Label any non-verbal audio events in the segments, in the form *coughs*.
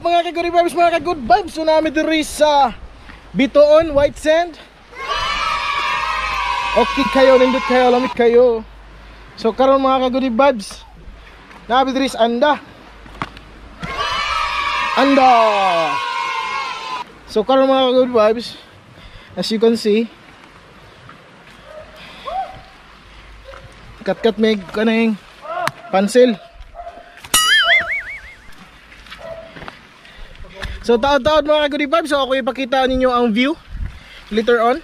mga ka-good vibes, mga ka-good vibes. So namin diri sa Bitoon, White Sand. Okay kayo, nindot kayo, lamig kayo. So karon mga ka-good vibes, namin diri sa Anda. Anda! So karon mga ka-good vibes, as you can see, kat-kat may kanang pansil. So taon-taon mga good vibes, so ako ipakita ninyo ang view later on.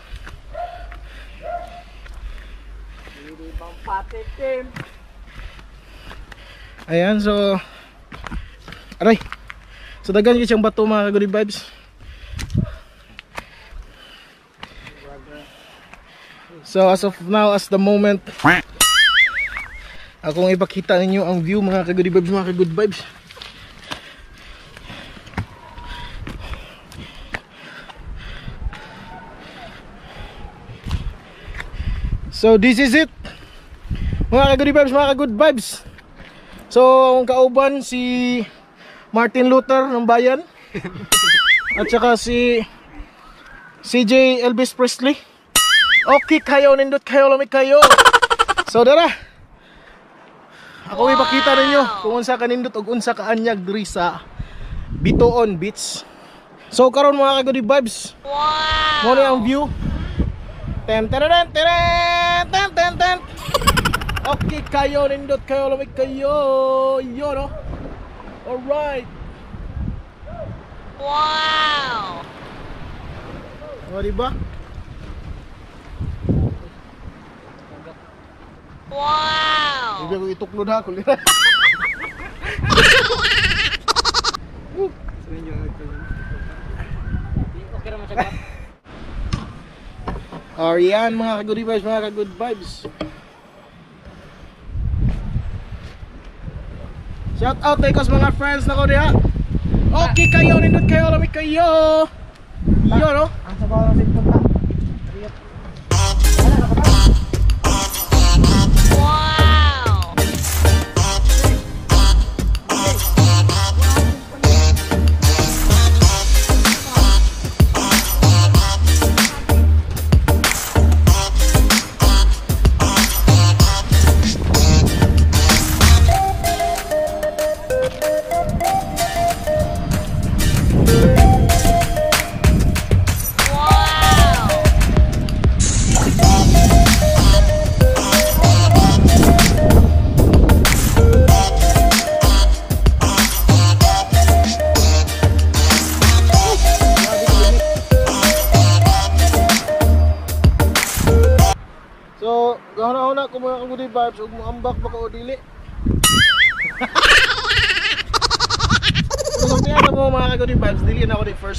Ayan, so Aray. So dagan siyang bato mga good vibes. So as of now, as the moment Akong ipakita ninyo ang view mga ka-good vibes, mga ka-good vibes. So this is it. Mga ka-good vibes, mga ka-good vibes. So ang kauban si Martin Luther ng bayan. *laughs* At saka si CJ Elvis Presley. Okay kayo, nindot kayo, lamig kayo. So dara. Ako wow. ipakita ninyo kung unsa ka nindot ug unsa ka anyag diri sa Bitoon Beach. So karon mga ka-good vibes. Wow. Mo ang view Ten ten ten ten ten ten ten. *laughs* Okay kayo nindot kayo lamig kayo. Yo no. Alright. Wow! O diba? Wow! Hindi ko ituklod ha kulira. *laughs* Okay naman siya. Or mga ka-good vibes, mga ka-good vibes. Shout out tayo sa mga friends na ko diha. Okay kayo, nindot kayo, lamig kayo. Yo no? Ang sabaw ng sinto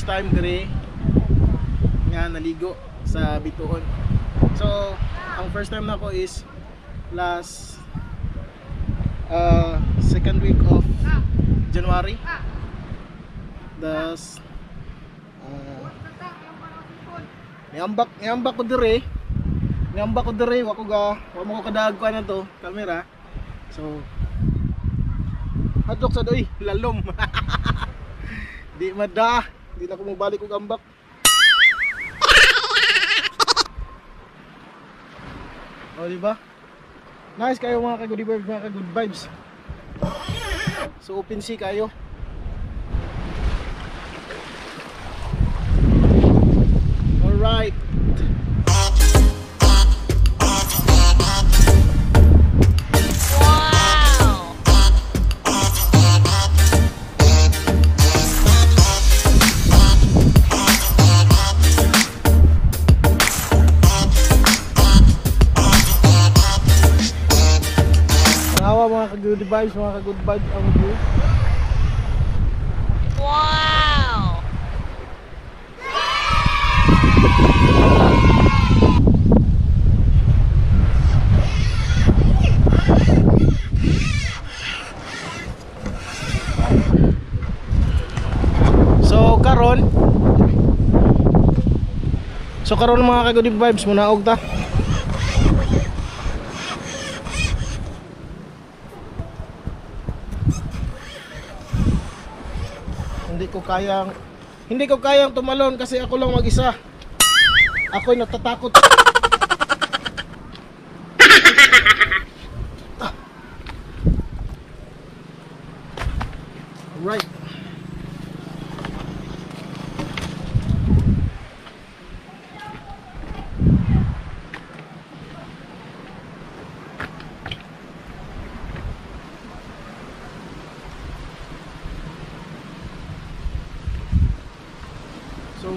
time diri nga naligo sa Bituon. So, ang first time na ako is last uh, second week of January. Das uh, Niambak, niambak ko dire. Niambak ko dire, wa ko ga, wa mo ko kadag ko na to, camera. So Hadlok sa doy, lalom. *laughs* di mada, di na ko mabalik og ambak. *laughs* O di ba? Nice kayo mga ka-good vibes, mga ka-good vibes. So open sea kayo. Vibes, mga ka-good vibes ang view. Wow! So karon So karon mga ka-good vibes muna og ta. Hindi ko ko kayang hindi ko kayang tumalon kasi ako lang mag-isa. Ako'y natatakot.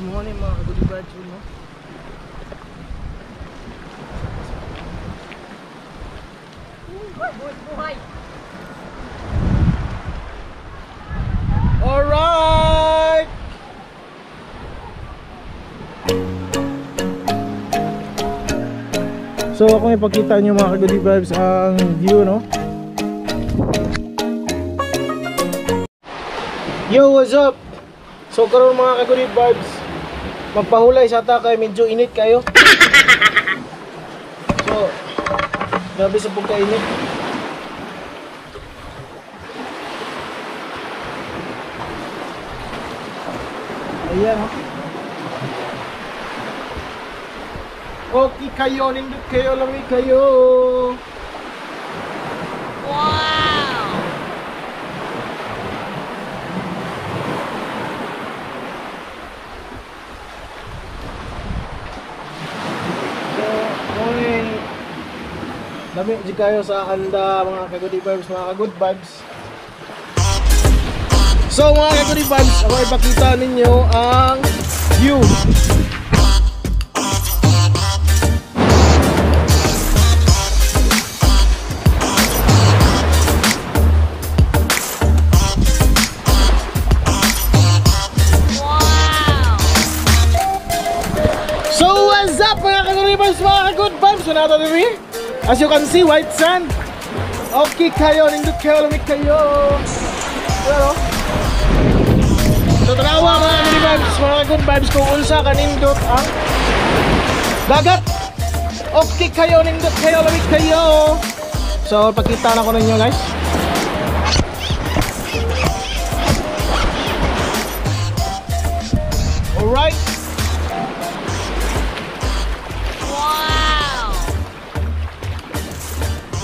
So, mo ni mga goodie bags mo. Alright! So ako ipakita nyo mga goodie vibes ang view no Yo what's up? So karon mga goodie vibes Magpahulay sa ta kay medyo init kayo *laughs* So Grabe sa pagkainit Ayan oh. Okay kayo, nindot kayo, lamig kayo. Wow! So, morning. Dami di kayo sa anda mga kagudi vibes, mga kagood vibes. So mga kagudi vibes, ako ipakita ninyo ang view. So what's up mga kagudi vibes, mga kagood vibes? As you can see, white sand. Okay kayo, nindot kayo, lamig kayo. Pero, So tanawa mga kagudi vibes, mga good vibes kung unsa kanindot ang dagat. Okay kayo, nindot kayo, lamig kayo. So pakita na ko ninyo guys.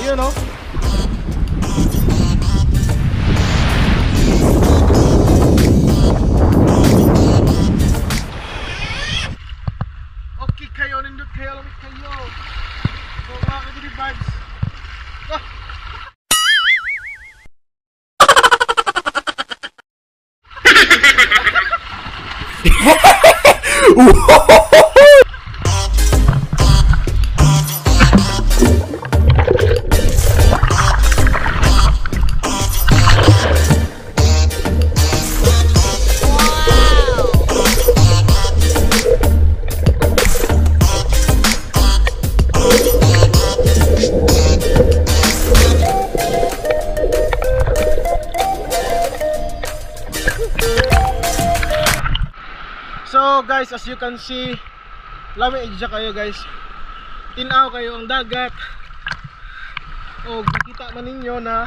Yun no? You can see, lami siya kayo guys. Tinaw kayo ang dagat. O makita man ninyo na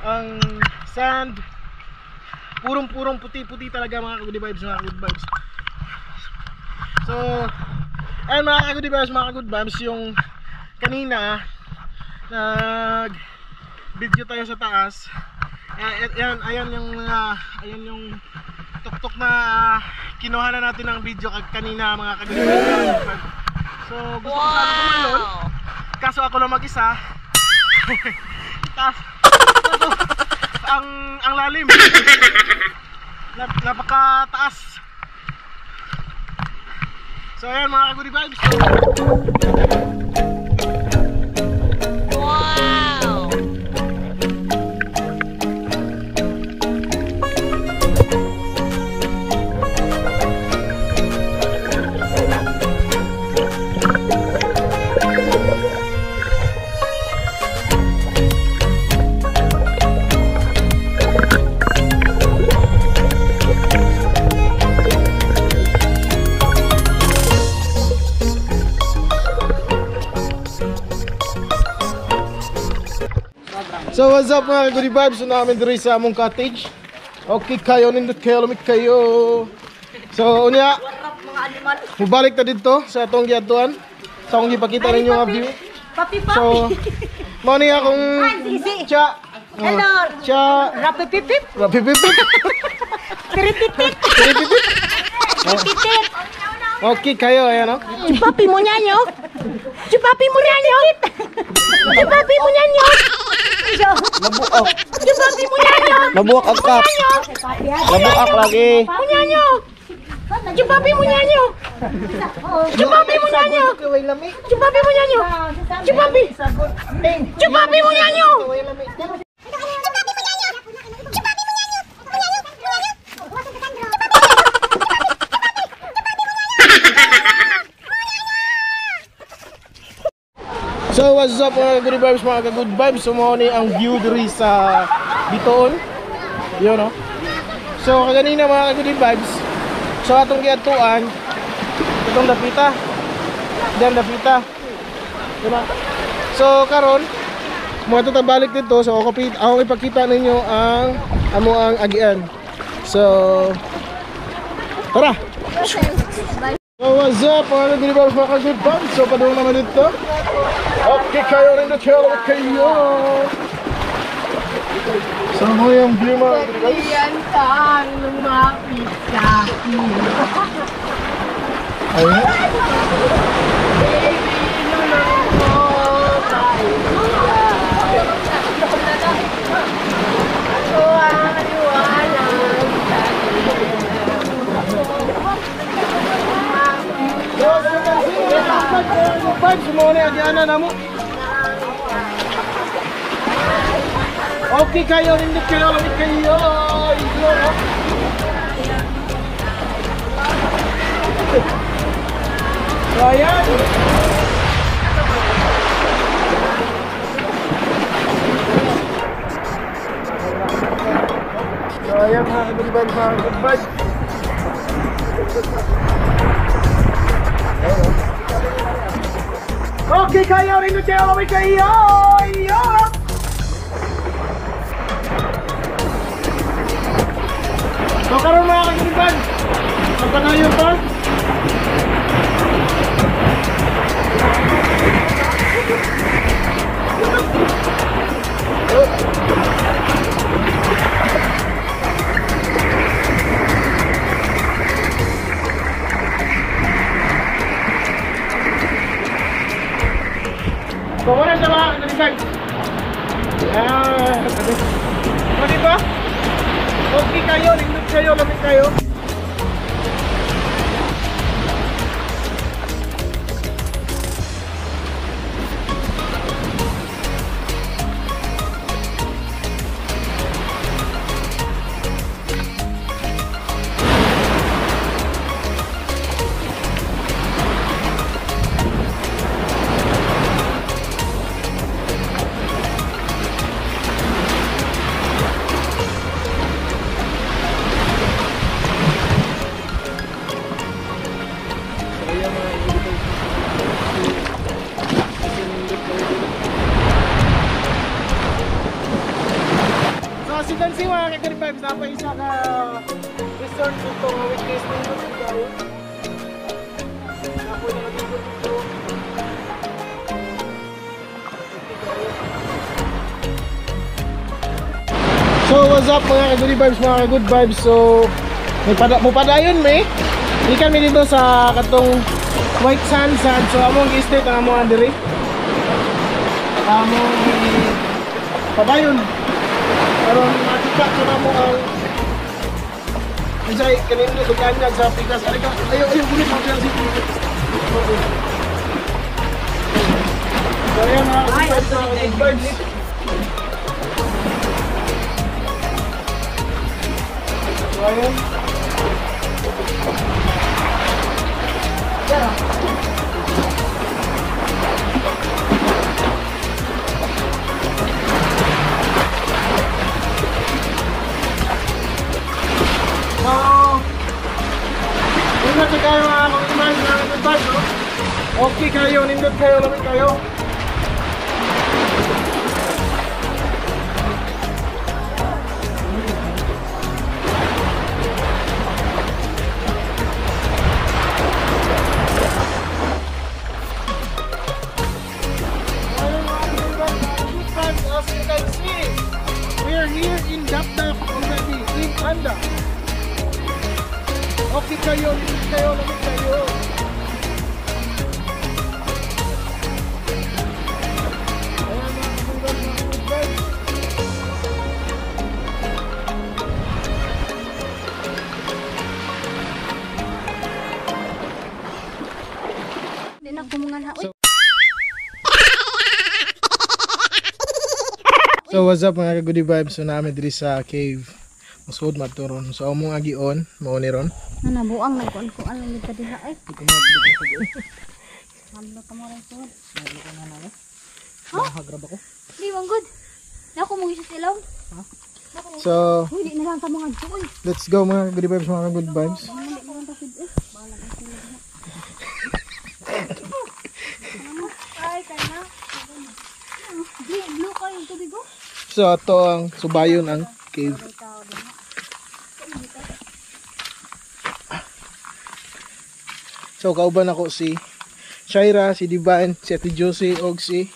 ang sand purong-purong puti-puti talaga mga good vibes, mga good vibes. So, ayun mga good vibes, mga good vibes, yung kanina nag video tayo sa taas. Ayan, ayan, ayan yung mga ayan yung tuktok na kinuha na natin ng video kag kanina mga kagulibay. So gusto ko sana tumalon, Wow! kaso ako lang mag-isa. *laughs* Kaso, ang ang lalim. Nap, napakataas. So ayan mga kaguri vibes. So, what's up mga good vibes? So namin diri sa among cottage. Okay kayo, nindot kayo, lumit kayo. So, unya, mubalik ta dito sa atong giatuan. Sa akong gipakita ninyo nga view. Papi, papi. So, mo ni akong cha. Hello. Cha. Rapi pipip. Rapi pipip. Tiripitit. Tiripitit. Okay kayo, ayan o. Papi mo nyanyo. Si papi mo nyanyo. Si papi mo nyanyo. Nabuak. Si papi mo nyanyo. Nabuak ang kap. Nabuak lagi. Mo nyanyo. Si papi mo nyanyo. Si papi mo nyanyo. Si papi mo nyanyo. Si papi. Si papi mo nyanyo. So what's up mga good vibes mga good vibes? So mo ni ang view diri sa Bitoon. Yun no So kaganina mga good vibes So atong giatuan Itong dapita. Diyan dapita. Diba? So karon mo ito balik dito so ako, ako ipakita ninyo ang amo ang agian. So tara! So what's up mga good vibes mga good vibes? So padung naman dito Okay kayo rin na channel kayo. So mo yung view mga good vibes. Yan kang lumapit sa akin. Ayun. So as you can see, mga good vibes mo Okay kayo rin na kayo rin kayo. Iglo, no? So ayan. So ayan mga good vibes, mga good vibes. Okay kayo rin na kayo rin kayo. Karon mga kaibigan, ang panayon kayo, see mga kakaribibes, napa isa ka resort dito nga weekdays na yun ikaw. Dito. So what's up mga ka-good vibes, mga ka-good vibes. So may pada mo padayon may. Ikan mi dito sa katong White Sand Sand. So among estate ang among diri. Among padayon. Karon makita ko na mo ang Isay kanino sa kanya sa pikas. Ay ka, ayo ayo gulit mo diyan si. So ayan mga ka-good vibes, mga ka-good vibes. So ayan. So, ingat na kayo mga kakiman, mga kakiman, no? Okay kayo, nindot kayo, lamig kayo. kayo, So what's up mga ka-goodie vibes? So namin diri sa cave. Musod maturon. So among agion, mao ni ron. na nabuang nagkuan ko alam kita diha ay. Hamlo ka mo rin sud. Nakagrab ako. Di bang good. Na ako mo isa ilaw. So Uy, di na lang ta mga joy. let's go mga ka-goodie vibes, mga ka-good vibes. Hindi *laughs* na eh. Ka. Ay, kana. Di, blue ka yung tubig oh. So ato ang subayon ang cave. So kauban ako si Shaira, si Divine, si Ate Josie, og si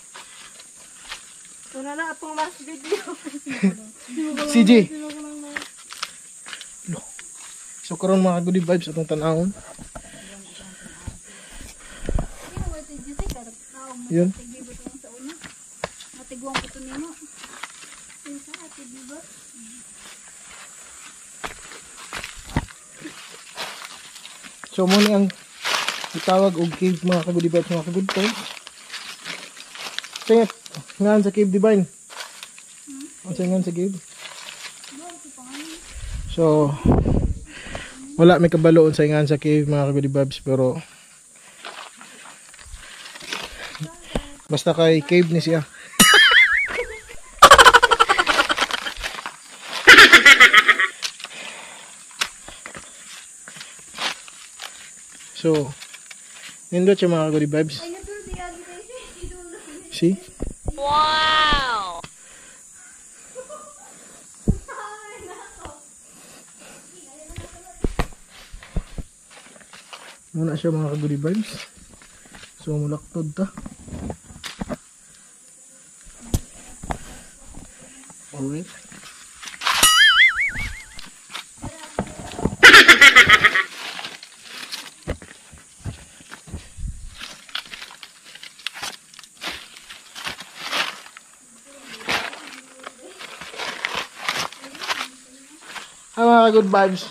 Ito na atong last video. CJ. So karon mga goodie vibes atong tanawon. Yun. Matiguang ko ito nimo. Diba? So mo ang itawag og cave mga ka-goodie vibes, mga ka-good vibes. Tingit, ngan sa cave divine. Ang sa ngan sa cave. So, wala may kabaloon sa ngan sa cave mga vibes pero basta kay cave ni siya. So, nindot siya mga ka-goodie vibes. *laughs* See? Wow! Muna siya mga ka-goodie vibes. So, mulaktod ta. Alright. Ang good vibes.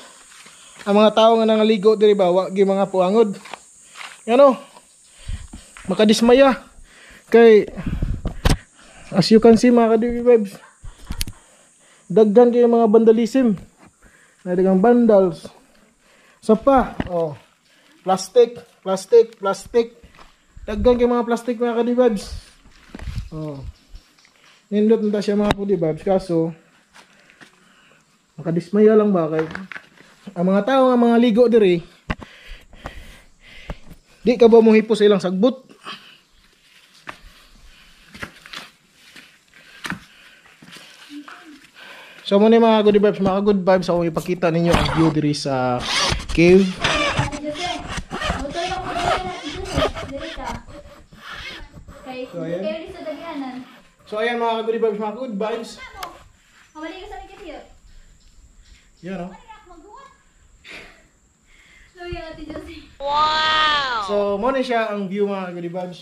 Ang mga tao nga nangaligo diri ba, wa gi mga puangod. Ano? Makadismaya. Kay as you can see mga ka-DB vibes. Daggan kay mga vandalism. Na dagang vandals. Sa pa, oh. Plastic, plastic, plastic. Daggan kay mga plastic mga ka-DB vibes. Oh. Nindot na siya mga ka-DB vibes kaso makadismaya lang ba kay ang mga tao nga mga ligo diri di ka ba mo hipo sa ilang sagbot So mo ni mga good vibes, mga good vibes ako ipakita ninyo ang view diri sa cave. So, ayan. So ayan mga good vibes, mga good vibes. Kamali ka sa likit here. Yan oh. So, yung ate Josie. Wow! So mo ni siya ang view mga good vibes.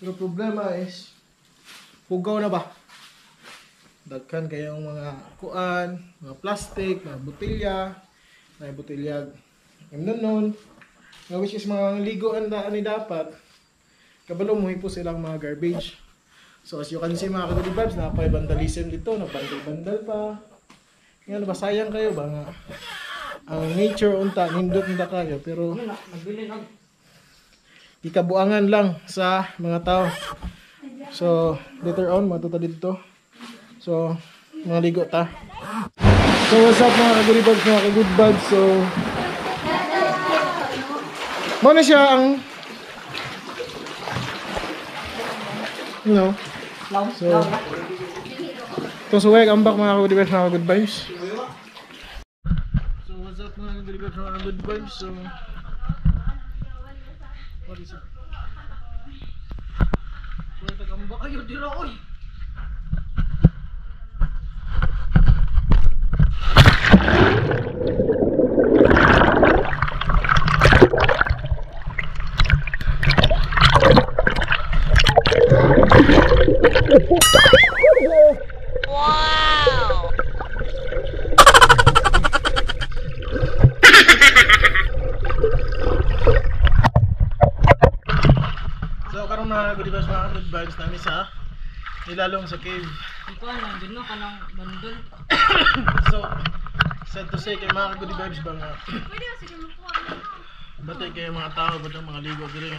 Pero problema is pugaw na ba? Dagkan kayong mga kuan, mga plastic, mga botelya, mga botelya imnon nga which is mga ligoan na ani dapat kabalo mo hipo silang mga garbage. So as you can see mga kadali vibes, napay vandalism dito, nabandal-bandal pa. Nga ba sayang kayo ba nga ang nature unta nindot unta kayo pero ikabuangan lang sa mga tao. So, later on, matuta dito. So, mga ligo ta. So, what's up mga vibes, mga vibes. So, mo siya ang you know, so, So, so welcome back mga good vibes, mga good vibes. So, what's up mga good vibes, mga good vibes? So, what is it? Wala tagambak kayo, dira ko eh. Oh, Wow! so, karon na gudibas mga good vibes namin sa nilalong sa cave. Ikaw, nandun no, kanang bandol. *coughs* so, sad to say, kay mga good vibes ba nga? Pwede kasi kayo Batay kayo mga tao, batay mga ligo, gano'n.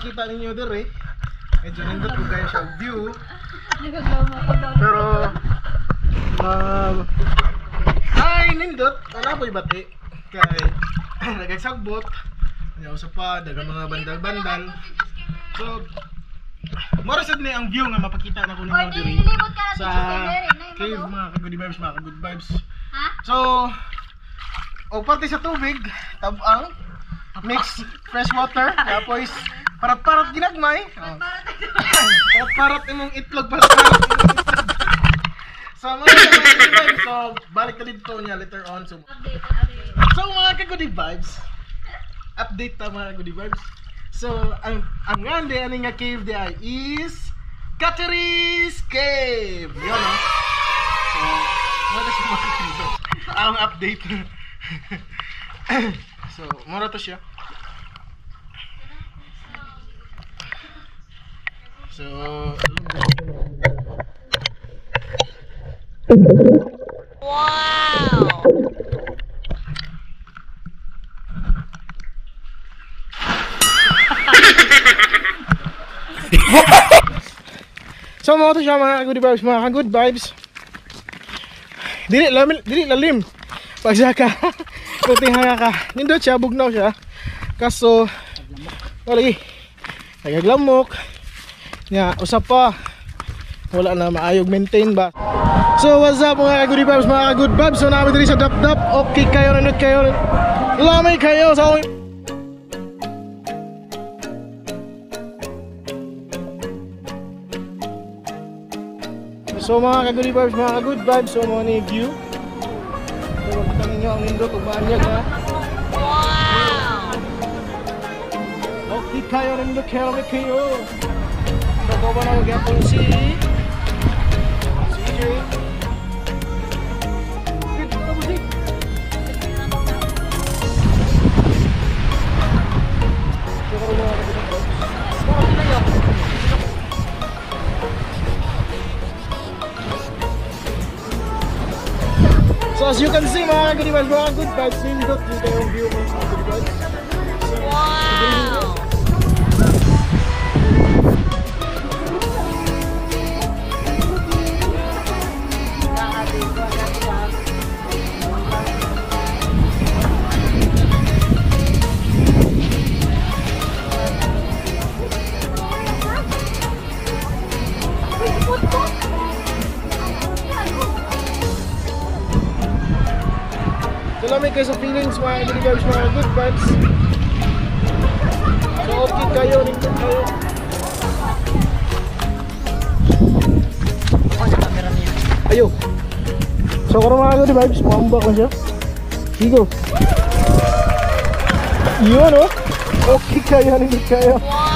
Ako mapakita ninyo diri. Medyo nindot ko kayo siya view. Pero, um, ay nindot, wala po'y bati. Kay, *clears throat* nagagsagbot. Ayaw sa pa, daga mga bandal-bandal. So, Mora sad ni ang view nga mapakita na ko ninyo diri sa cave mga ka-good vibes, mga ka-good vibes. So, o parte sa tubig, tabang, mix fresh water, tapos parat-parat ginagmay. Oh. Parat-parat imong itlog, parat-parat imong itlog. So mga ka-good vibes, so balik na dito niya later on. So, so mga ka-good vibes, update ta mga good vibes. So, ang ang ngande ani nga cave di ay is Kateris Cave. Yun no. So, wala siya mga vibes. Ang update. so, mura to siya. *laughs* So, Wow! so mga to siya mga good vibes, mga good vibes. Dili lalim, dili lalim. Pagsaka. Kunting *laughs* hanga ka. Nindot siya, bugnaw siya. Kaso, wala eh. Nagaglamok. Nga, usap pa. Wala na maayog maintain ba. So what's up mga good vibes, mga good vibes. So namin diri sa Dap Dap. Okay kayo, nindot kayo. Lamay kayo sa so, So mga ka-good vibes, mga ka-good vibes, so mga ni view. So makita ninyo ang nindot, ubanyag ha. Wow! Okay kayo, nindot kayo, kayo. So baba na magyapon si... CJ. Good, ano musik? So karon mga ka-good vibes. So as you can see mga good vibes, mga good vibes, nindot dito yung view mga good vibes. Wow! Salamat kayo sa feelings mga vibes, mga good vibes. So okay kayo, nindot kayo. Ayo. So kung mga good vibes, mamba ko siya. Sigo. Yun oh. Okay kayo, nindot kayo. Wow!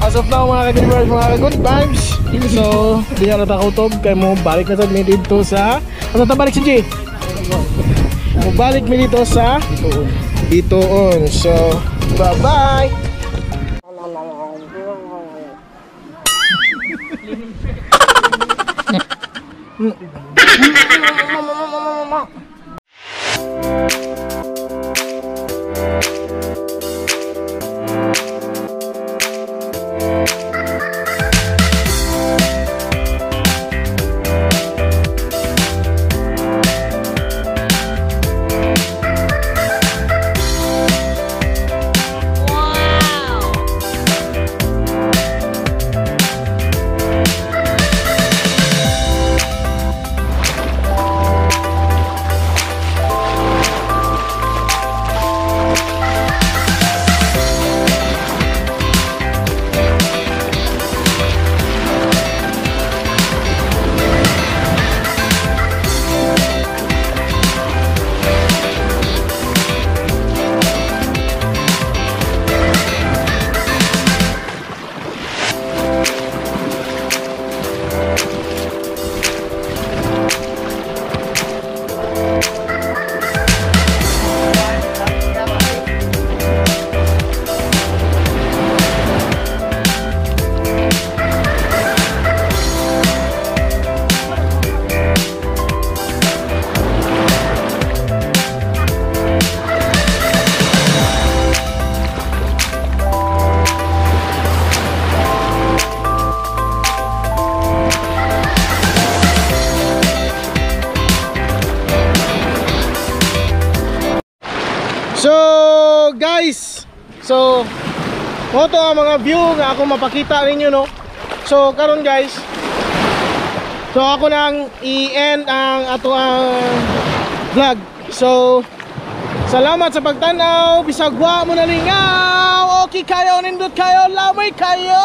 As of now mga vibes, mga ka-good vibes. So, di nga natakutob kay mo balik na sad mi dito sa Ano ta balik si G? Mo balik mi dito sa Itoon. So, bye-bye. Wow! *laughs* So, mo to ang mga view nga ako mapakita ninyo no. So karon guys, so ako nang i-end ang ato ang vlog. So salamat sa pagtanaw, bisag wa mo nalingaw. Okay kayo, nindot kayo, lamay kayo.